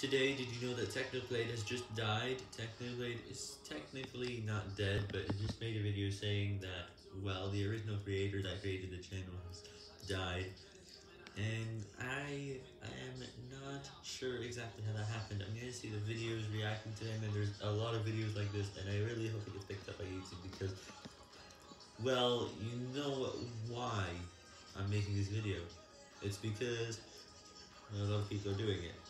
Today, did you know that Technoblade has just died? Technoblade is technically not dead, but it just made a video saying that, well, the original creator that created the channel has died. And I, am not sure exactly how that happened. I'm gonna see the videos reacting to him, and there's a lot of videos like this, and I really hope it gets picked up by YouTube because, well, you know why I'm making this video. It's because a lot of people are doing it.